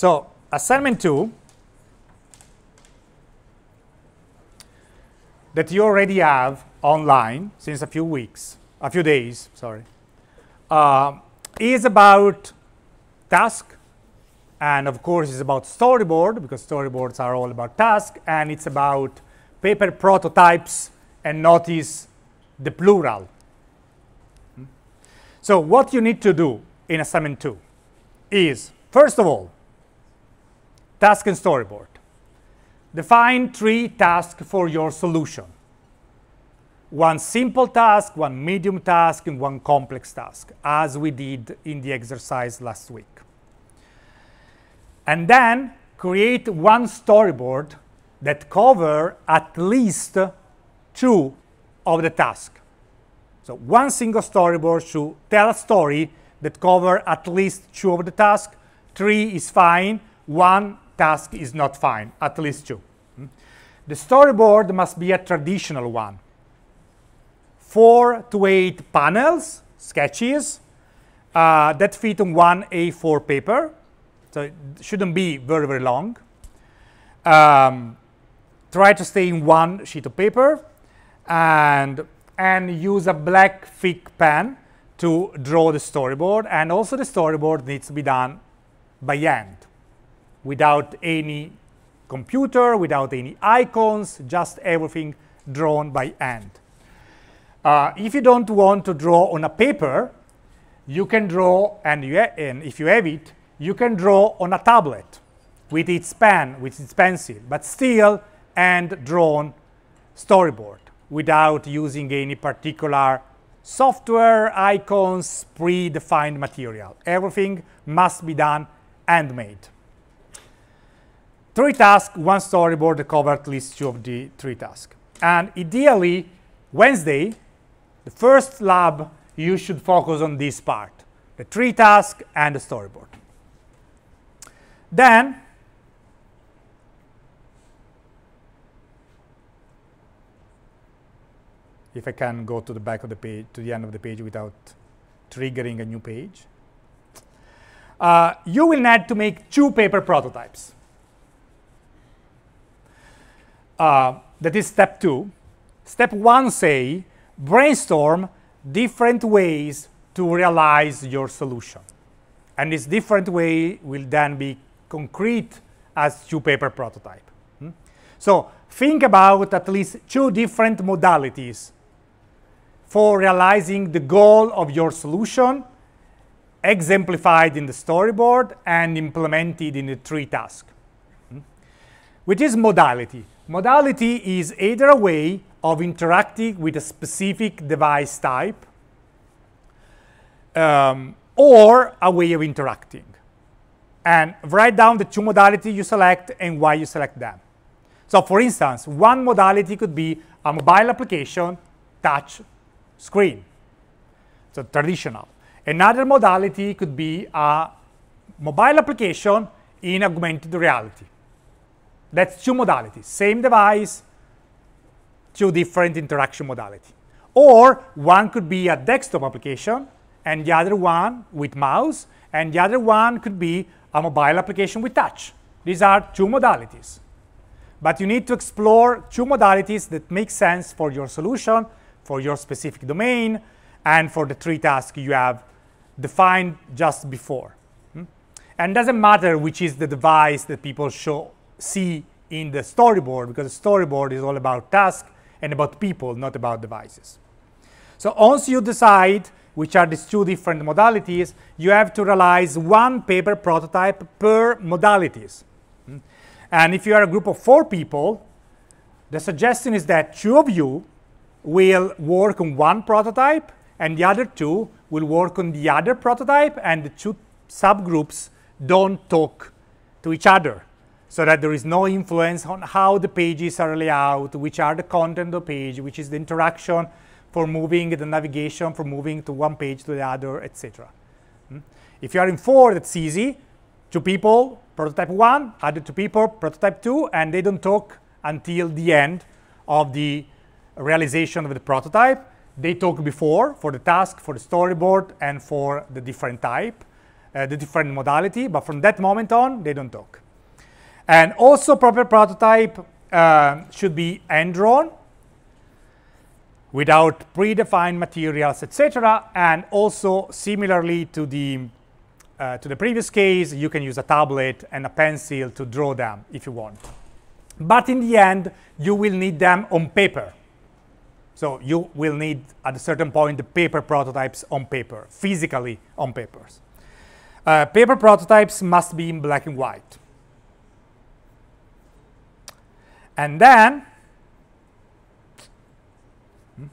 So assignment two, that you already have online since a few weeks, a few days, sorry, uh, is about task, and of course is about storyboard, because storyboards are all about task, and it's about paper prototypes, and notice the plural. So what you need to do in assignment two is, first of all, task and storyboard. Define three tasks for your solution. One simple task, one medium task, and one complex task, as we did in the exercise last week. And then create one storyboard that cover at least two of the tasks. So one single storyboard should tell a story that cover at least two of the tasks. Three is fine. One task is not fine, at least two. Hmm? The storyboard must be a traditional one. Four to eight panels, sketches, uh, that fit on one A4 paper. So it shouldn't be very, very long. Um, try to stay in one sheet of paper and and use a black thick pen to draw the storyboard. And also the storyboard needs to be done by hand, without any computer, without any icons, just everything drawn by hand. Uh, if you don't want to draw on a paper, you can draw, and, you and if you have it, you can draw on a tablet with its pen, with its pencil, but still hand-drawn storyboard without using any particular software, icons, predefined material. Everything must be done handmade. Three tasks, one storyboard to cover at least two of the three tasks. And ideally, Wednesday, the first lab, you should focus on this part, the three tasks and the storyboard. Then, if I can go to the back of the page, to the end of the page without triggering a new page. Uh, you will need to make two paper prototypes. Uh, that is step two. Step one say, brainstorm different ways to realize your solution. And this different way will then be concrete as two paper prototype. Hmm? So think about at least two different modalities for realizing the goal of your solution exemplified in the storyboard and implemented in the three task. Which is modality. Modality is either a way of interacting with a specific device type um, or a way of interacting. And write down the two modalities you select and why you select them. So for instance, one modality could be a mobile application, touch, screen. So traditional. Another modality could be a mobile application in augmented reality. That's two modalities, same device, two different interaction modality. Or one could be a desktop application and the other one with mouse and the other one could be a mobile application with touch. These are two modalities. But you need to explore two modalities that make sense for your solution for your specific domain and for the three tasks you have defined just before. Hmm? And doesn't matter which is the device that people show, see in the storyboard because the storyboard is all about task and about people, not about devices. So once you decide which are these two different modalities, you have to realize one paper prototype per modalities. Hmm? And if you are a group of four people, the suggestion is that two of you will work on one prototype and the other two will work on the other prototype and the two subgroups don't talk to each other so that there is no influence on how the pages are laid out, which are the content of the page, which is the interaction for moving the navigation from moving to one page to the other, etc. Hmm? If you are in four, that's easy. Two people, prototype one, other two people, prototype two, and they don't talk until the end of the realization of the prototype. They talk before for the task, for the storyboard, and for the different type. uh, the different modality, but from that moment on, they don't talk. And also proper prototype uh, should be hand-drawn without predefined materials, etc. And also similarly to the uh, to the previous case, you can use a tablet and a pencil to draw them if you want. But in the end, you will need them on paper. So you will need, at a certain point, the paper prototypes on paper, physically on papers. Uh, paper prototypes must be in black and white. And then, hmm,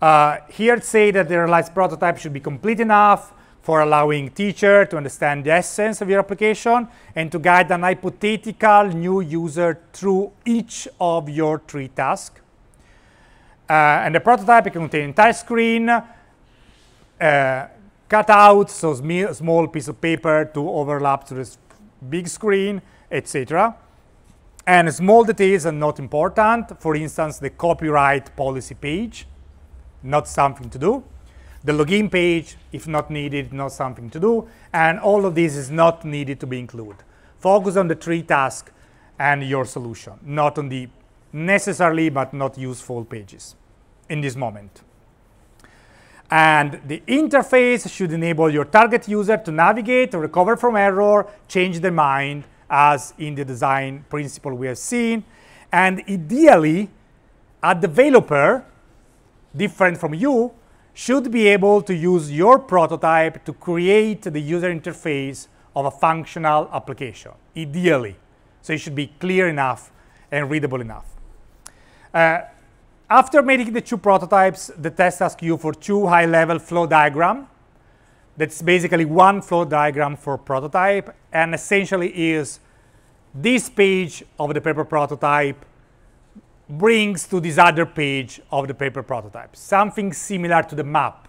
uh, here say that the realized prototype should be complete enough for allowing teacher to understand the essence of your application and to guide an hypothetical new user through each of your three tasks. Uh, and the prototype can contain entire screen, uh, cut out, so sm small piece of paper to overlap to this big screen, etc. And small details are not important. For instance, the copyright policy page, not something to do. The login page, if not needed, not something to do. And all of this is not needed to be included. Focus on the three tasks and your solution, not on the necessarily but not useful pages in this moment. And the interface should enable your target user to navigate, recover from error, change their mind, as in the design principle we have seen. And ideally, a developer, different from you, should be able to use your prototype to create the user interface of a functional application, ideally. So it should be clear enough and readable enough. Uh, after making the two prototypes, the test asks you for two high-level flow diagram. That's basically one flow diagram for prototype, and essentially is this page of the paper prototype brings to this other page of the paper prototype, something similar to the map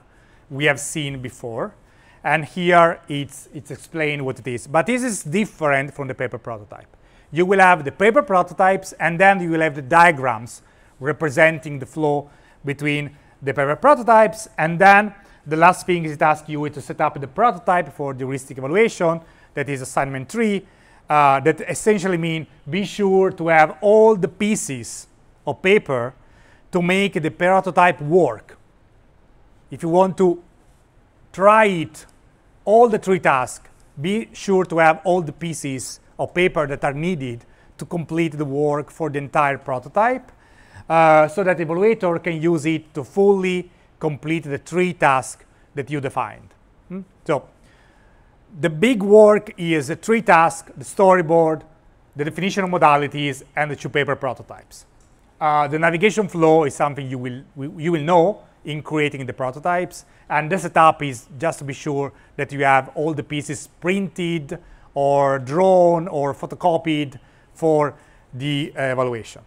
we have seen before. And here it's, it's explained what it is. But this is different from the paper prototype. You will have the paper prototypes, and then you will have the diagrams representing the flow between the paper prototypes. And then the last thing is it asks you to set up the prototype for the heuristic evaluation. That is assignment three. Uh, that essentially mean be sure to have all the pieces of paper to make the prototype work. If you want to try it, all the three tasks, be sure to have all the pieces of paper that are needed to complete the work for the entire prototype uh, so that the evaluator can use it to fully complete the three tasks that you defined. Hmm? So the big work is the three tasks, the storyboard, the definition of modalities, and the two paper prototypes. Uh, the navigation flow is something you will, you will know in creating the prototypes. And the setup is just to be sure that you have all the pieces printed or drawn or photocopied for the uh, evaluation.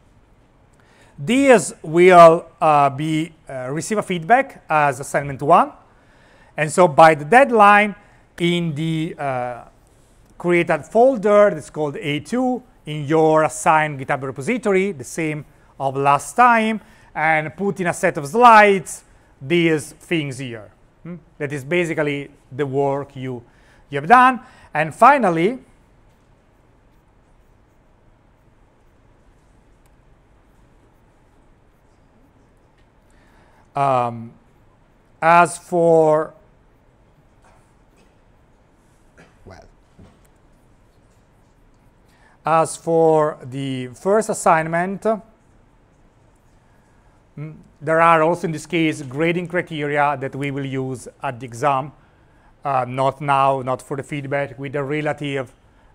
These will uh, be uh, receive a feedback as assignment one. And so by the deadline in the uh, created folder that's called A2 in your assigned GitHub repository, the same of last time and put in a set of slides these things here. Hmm? That is basically the work you, you have done. And finally, um, as for well, as for the first assignment, Mm, there are also in this case grading criteria that we will use at the exam, uh, not now, not for the feedback, with the relative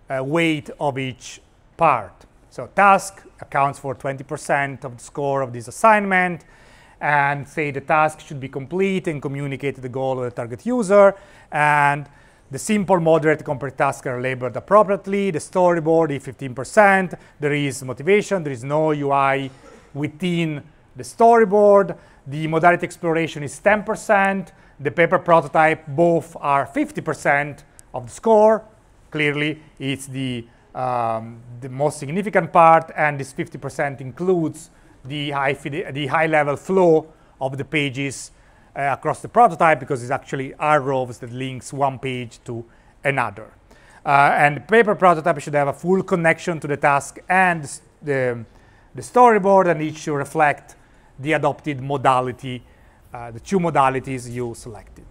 uh, weight of each part. So task accounts for 20% of the score of this assignment, and say the task should be complete and communicate the goal of the target user, and the simple, moderate, complex tasks are labeled appropriately. The storyboard is 15%. There is motivation. There is no UI within the storyboard, the modality exploration is 10%, the paper prototype, both are 50% of the score. Clearly, it's the, um, the most significant part, and this 50% includes the high, the high level flow of the pages uh, across the prototype because it's actually arrows that links one page to another. Uh, and paper prototype should have a full connection to the task and the, the storyboard, and it should reflect the adopted modality, uh, the two modalities you selected.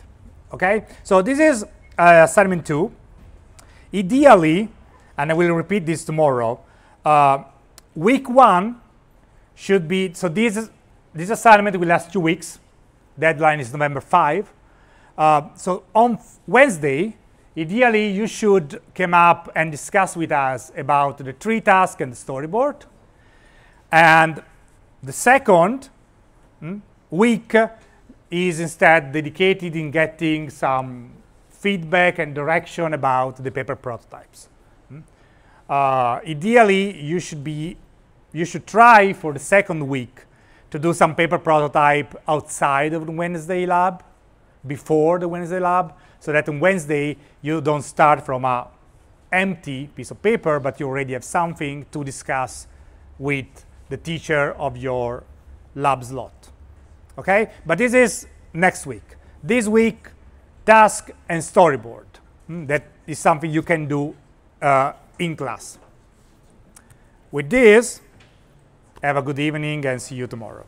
Okay, so this is uh, assignment two. Ideally, and I will repeat this tomorrow, uh, week one should be, so this, this assignment will last two weeks. Deadline is November 5. Uh, so on Wednesday, ideally you should come up and discuss with us about the tree task and the storyboard. And the second hmm, week is instead dedicated in getting some feedback and direction about the paper prototypes. Hmm. Uh, ideally, you should be, you should try for the second week to do some paper prototype outside of the Wednesday lab, before the Wednesday lab, so that on Wednesday you don't start from a empty piece of paper, but you already have something to discuss with the teacher of your lab slot. Okay, but this is next week. This week, task and storyboard. Mm, that is something you can do uh, in class. With this, have a good evening and see you tomorrow.